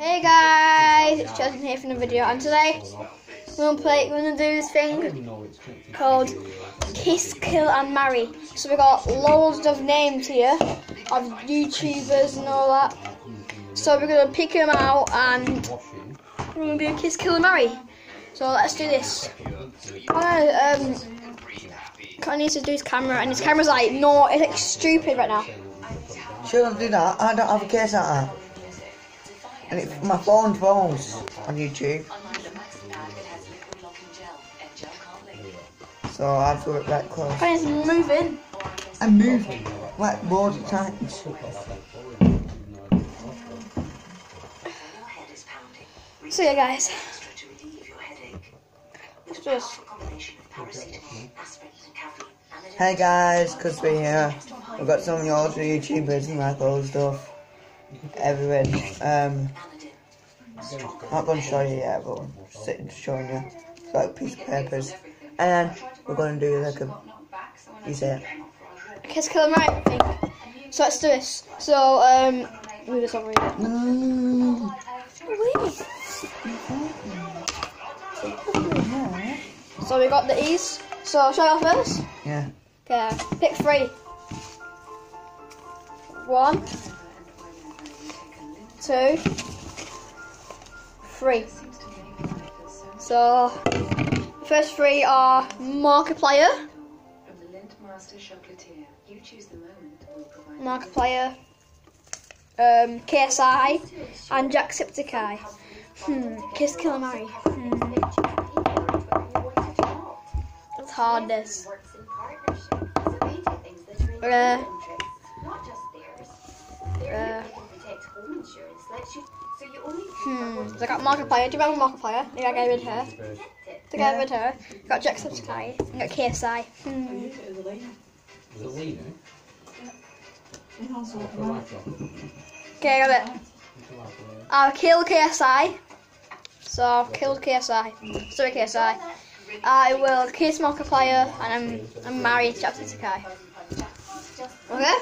Hey guys, it's Justin here from the video, and today we're gonna play. We're gonna do this thing called Kiss, Kill, and Marry. So we got loads of names here of YouTubers and all that. So we're gonna pick them out and we're gonna do a Kiss, Kill, and Marry. So let's do this. Oh, um, Connor needs to do his camera, and his camera's like no, it's like stupid right now. Shouldn't do that. I don't have a case like that. And it, my phone phones on YouTube. So I've got it right close. Connor's moving. I moved like loads of times. So yeah, guys. Just Hey guys, cause we here. We've got some of yours for YouTubers and like all stuff. Everywhere. Um I'm not gonna show you yet, but I'm sitting showing you. It's like a piece of papers. And then we're gonna do like a you say it. Kiss Kill and Marry thing. So let's do this. So um, move this over here. Mm, So we got these. So show you off first. yeah. Okay, pick three. One, two, three. So first three are Markiplier, Markiplier, um, KSI, and Jacksepticeye. Hmm, Kiss Kill and Marry. Hmm, that's hard. This. works insurance lets you so you only Hmm. So I got Markiplier. Do you remember Markiplier? I think I gave it to her. protect it. To get with her. Got Jacksepticeye. and Got KSI. Hmm. Okay, I got it. I'll kill KSI. So I've killed KSI. Sorry, KSI. I will kiss Markiplier and I'm, I'm married to Jacksepticeye. Okay?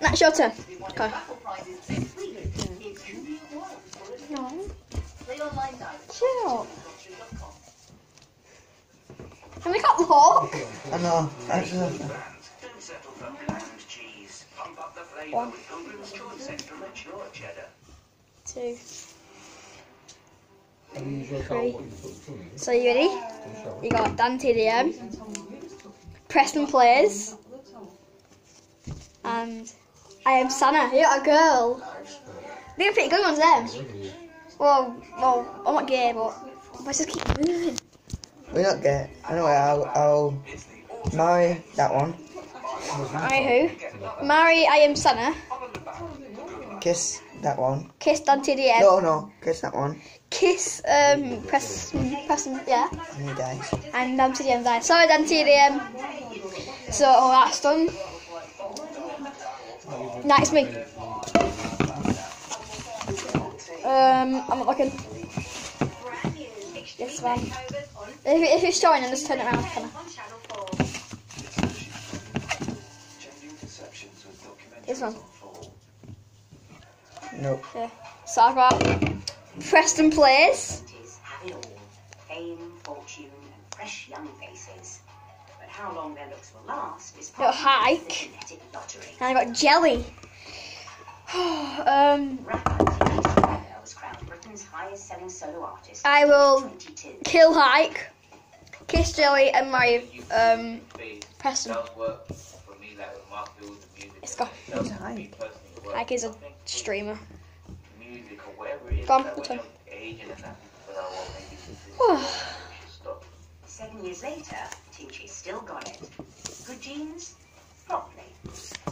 That's your turn. Okay. raffle prizes this week. If you need more, No. play online now. Chill. Have we got more? I know. Actually, Don't settle for bland cheese. Pump up the flavour One. with Pilgrim's Choice Extra Mature Cheddar. Two. Three. So you ready? You got DanTDM, Preston Plays, and iamSanna. You got a girl. They're pretty good ones, them. Well, well, I'm not gay, but let's just keep moving. We're not get. Anyway, I'll, I'll marry that one. Marry who? Marry iamSanna. Kiss that one. Kiss DanTDM. No, no. Kiss that one. Kiss um press Preston, yeah. And he dies. And DanTDM died. Sorry, DanTDM. So oh, that's done. Now it's me. Um, I'm not looking. This one. If, if it's showing, then just turn it around. Kind of. On Channel 4. Changing perceptions with documentaries This one. Nope. Yeah. So I've got Preston Plays. Is have it all fame, fortune, and fresh young faces. But how long their looks will last is part of Hike. The lottery. And I got Jelly. um, Rapper Teenage Tiger was crowned Britain's highest selling solo artist. I will kill Hike, kiss Jelly, and my um Preston. Let's go. Who's Hike? Hike is a streamer. Music or whatever it is. Go on, that your turn. you're aging and that, but, oh, well, maybe this is- you should stop. Seven years later, Tinchie still got it. Good genes? Probably.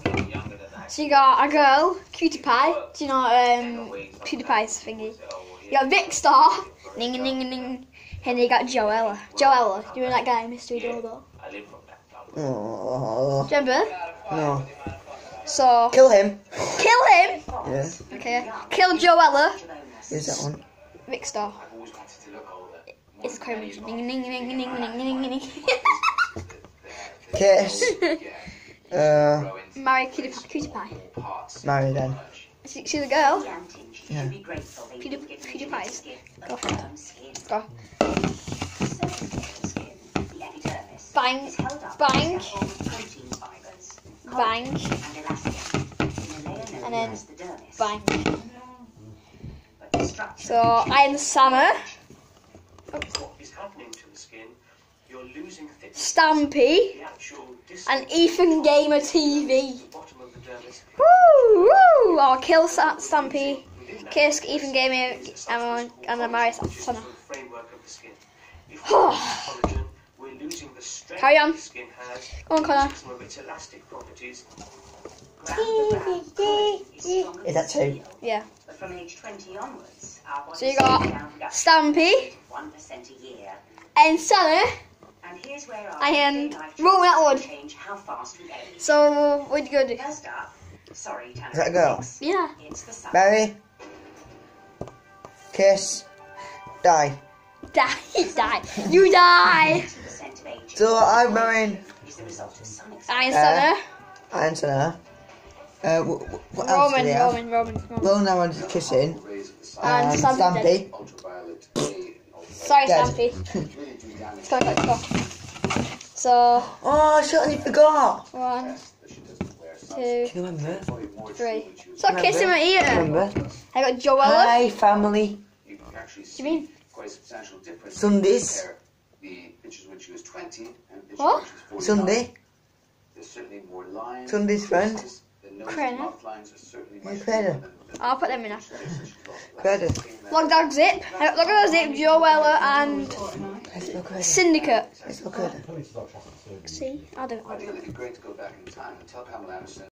You're younger than that. So you got a girl, Cutie Pie. Do you know um Cutie Pie's thingy? You got Vikkstar, ning ning ning, and you got Joella. Joella, you know that guy, Mystery Dodo. I live from that time. Oh, Do you remember? no. So Kill him. kill him. Yeah. Okay. Kill Joella. Who's that one? Vikkstar. I've always wanted to look older. It's crazy. Ning ning ning ning ning ning ning. Kiss. Uh, Marry Cutie Pie. Cutie Pie. marry then. She, she's a girl. And Tinchie You Yeah. should be grateful they've Pewdie- been given you PewDiePie. the skin, the Go. firm skin. Go. Surface skin, the epidermis, Bang. is held up Bang. by a scaffold of protein fibers, Bang. and elastin, in a layer known And then as. Bang. But the structure So I am Summer, What is happening to the skin? You're losing. Stampy, The actual distance and Ethan Gamer TV. to the bottom of the dermis. Woo! Woo! I'll kill Sa- Stampy, Kisk, Ethan Gamer, is a and, substance and called Mary collagen, which is Summer. the framework of the skin. We lose collagen, we're losing the strength Carry on. the skin has, Go on, Connor. some of its elastic properties. Is that two? Yeah. From age 20 onwards, our So you got slow Stampy 1% a year. and Summer. And here's where I am everyday life Rowan choices Atwood. change we age. So what you gonna do? First up, sorry, Tanner. Is that a girl? Yeah. It's the sun. Mary. Kiss. Die. Die, die. You die. 90% of aging So I'm marrying is the result of sun I am Uh, Summer. Anthony. Uh, wh- wh- what else do Roman, we have? Roman, Roman, Roman. Well, now I'm kissing. And And Stampy. Stampy. Sorry, Dead. Stampy. Go, go, go. So Oh, I totally forgot. one, two, Can you remember? three. Stop kissing my ear. Remember? I got Joella. Hi, family. You can actually you mean? quite a substantial difference. Sundays. The pictures when she was 20 and pictures What? when she was 49. Sunday. There's certainly more lines. Sunday's friend. The nose Credit. mouth lines are certainly My much credit. more than- than- I'll put them in after. Credit. Look dog zip. Look at that zip. Joella and Let's look at. Syndicate. Let's look at. See, I don't. Ideally, it'd be great to go back in time and tell Pamela Anderson